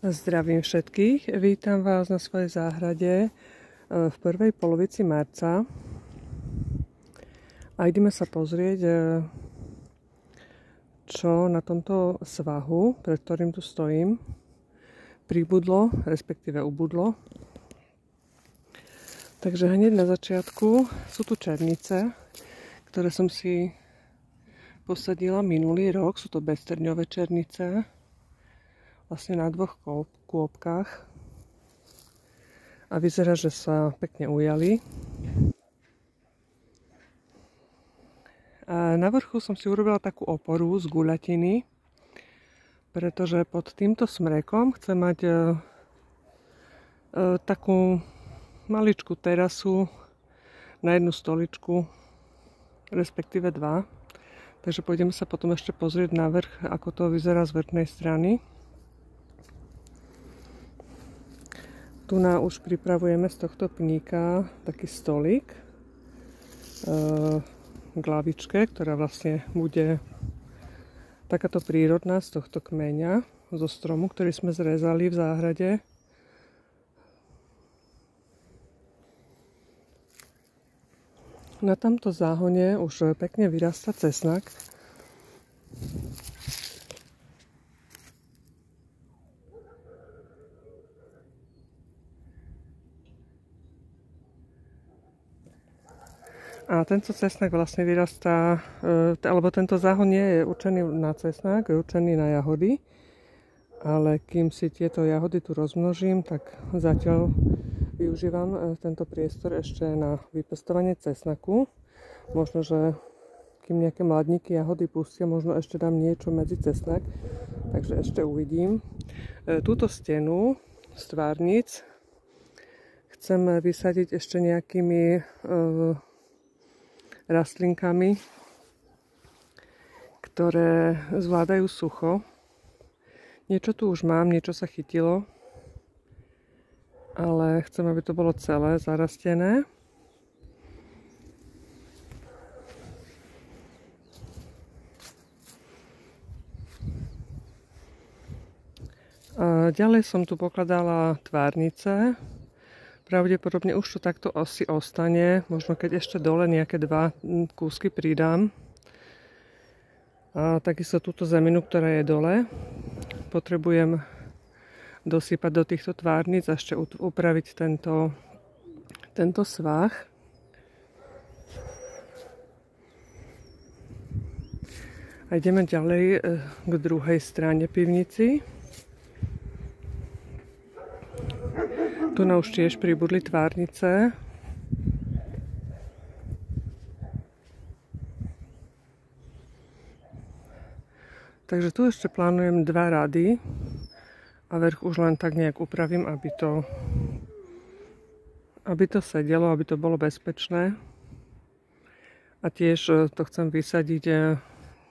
Zdravím všetkých. Vítam vás na svojej záhrade e, v prvej polovici marca. A ideme sa pozrieť, e, čo na tomto svahu, pred ktorým tu stojím, pribudlo, respektíve ubudlo. Takže hneď na začiatku sú tu černice, ktoré som si posadila minulý rok. Sú to beztrňové černice vlastne na dvoch kôpkach a vyzerá, že sa pekne ujali. A na vrchu som si urobila takú oporu z guľatiny, pretože pod týmto smrekom chcem mať e, e, takú maličkú terasu na jednu stoličku, respektíve dva. Takže pôjdeme sa potom ešte pozrieť na vrch, ako to vyzerá z vrchnej strany. Tu na už pripravujeme z tohto pníka taký stolík e, k lavičke, ktorá vlastne bude takáto prírodná z tohto kmeňa, zo stromu, ktorý sme zrezali v záhrade. Na tamto záhone už pekne vyrasta cesnak. A tento cesnak vlastne vyrastá, e, alebo tento záhon nie je určený na cesnak, je určený na jahody. Ale kým si tieto jahody tu rozmnožím, tak zatiaľ využívam e, tento priestor ešte na vypestovanie cesnaku. Možno, že kým nejaké mladníky jahody pustia, možno ešte dám niečo medzi cesnak. Takže ešte uvidím. E, túto stenu stvárnic chcem vysadiť ešte nejakými rastlinkami, ktoré zvládajú sucho. Niečo tu už mám, niečo sa chytilo, ale chcem, aby to bolo celé zarastené. A ďalej som tu pokladala tvárnice, Pravdepodobne už to takto asi ostane, možno keď ešte dole nejaké dva kúsky pridám. A takisto túto zeminu, ktorá je dole, potrebujem dosypať do týchto tvárnic a ešte upraviť tento, tento svah. A ideme ďalej eh, k druhej strane pivnici. Tu na už tiež pribudli tvárnice. Takže tu ešte plánujem dva rady a vrch už len tak nejak upravím, aby to, aby to sedelo, aby to bolo bezpečné. A tiež e, to chcem vysadiť e,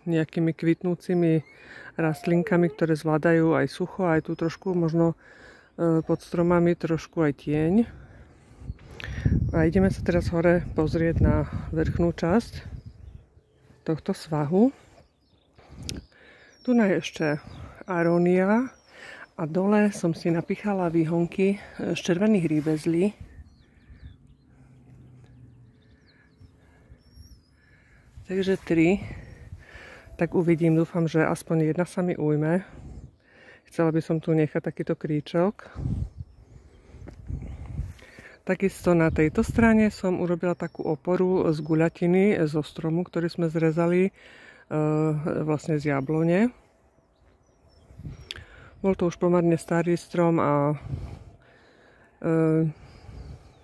nejakými kvitnúcimi rastlinkami, ktoré zvládajú aj sucho, aj tu trošku možno pod stromami trošku aj tieň. A ideme sa teraz hore pozrieť na vrchnú časť tohto svahu. Tu je ešte arónia a dole som si napichala výhonky z červených rýbezlí. Takže tri. Tak uvidím, dúfam, že aspoň jedna sa mi ujme. Chcela by som tu nechať takýto kríčok. Takisto na tejto strane som urobila takú oporu z guľatiny, zo stromu, ktorý sme zrezali e, vlastne z jablone. Bol to už pomerne starý strom a e,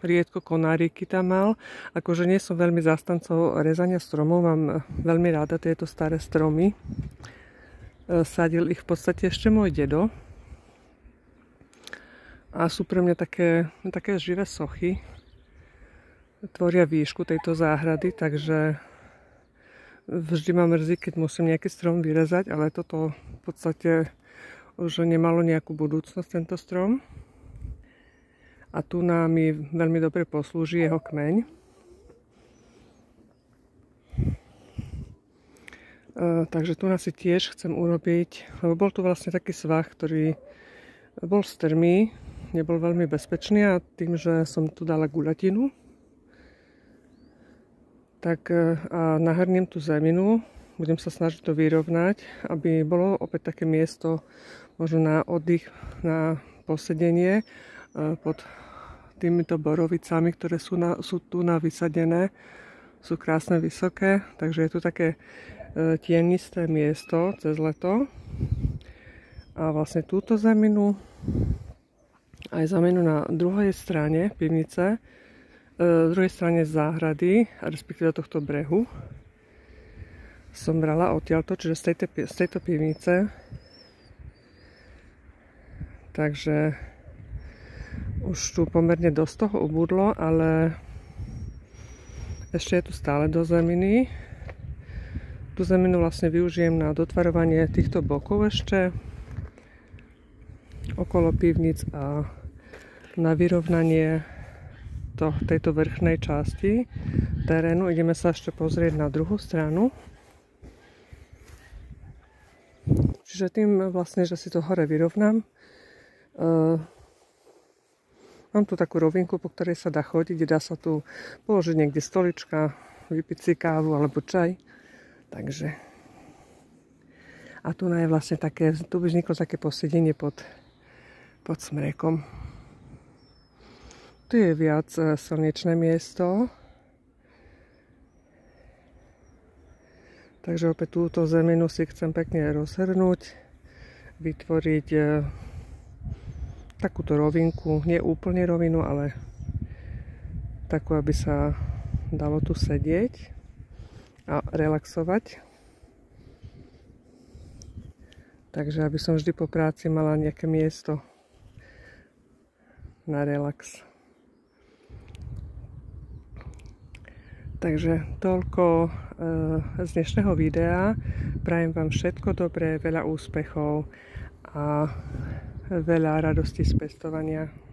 riedko konáriky tam mal. Akože nie som veľmi zastancov rezania stromov, mám veľmi rada tieto staré stromy. E, sadil ich v podstate ešte môj dedo. A sú pre mňa také, také živé sochy. Tvoria výšku tejto záhrady, takže vždy ma mrzí, keď musím nejaký strom vyrezať, ale toto v podstate už nemalo nejakú budúcnosť tento strom. A tu nám mi veľmi dobre poslúži jeho kmeň. Takže tu si tiež chcem urobiť, lebo bol tu vlastne taký svah, ktorý Bol strmý, nebol veľmi bezpečný a tým, že som tu dala guľatinu, tak e, a nahrniem tú zeminu, budem sa snažiť to vyrovnať, aby bolo opäť také miesto možno na oddych, na posedenie e, pod týmito borovicami, ktoré sú, na, sú tu na vysadené. Sú krásne vysoké, takže je tu také tienisté miesto cez leto. A vlastne túto zeminu, aj zeminu na druhej strane pivnice, e, druhej strane záhrady, respektíve tohto brehu, som brala odtiaľto, čiže z tejto, z tejto pivnice. Takže už tu pomerne dosť toho ubudlo, ale ešte je tu stále do zeminy. Tu zeminu vlastne využijem na dotvarovanie týchto bokov ešte okolo pivnic a na vyrovnanie to, tejto vrchnej časti terénu. Ideme sa ešte pozrieť na druhú stranu. Čiže tým vlastne, že si to hore vyrovnám, uh, mám tu takú rovinku, po ktorej sa dá chodiť, dá sa tu položiť niekde stolička, vypiť si kávu alebo čaj. Takže a tu je vlastne také, tu by vzniklo také posedenie pod, pod smrekom. Tu je viac e, slnečné miesto. Takže opäť túto zeminu si chcem pekne rozhrnúť, vytvoriť e, takúto rovinku, nie úplne rovinu, ale takú, aby sa dalo tu sedieť a relaxovať. Takže aby som vždy po práci mala nejaké miesto na relax. Takže toľko e, z dnešného videa. Prajem vám všetko dobré, veľa úspechov a veľa radosti z pestovania.